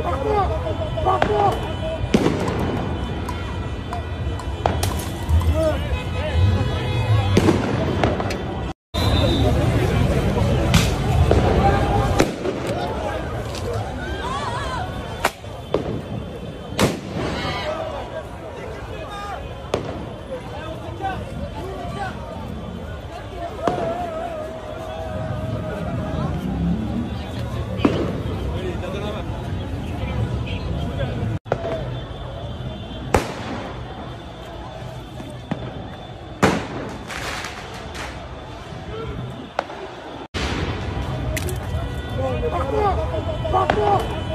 バック Fuck off! Fuck off!